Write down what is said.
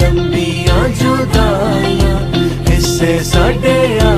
लंबिया जुदाइया हिस्से साढ़े आ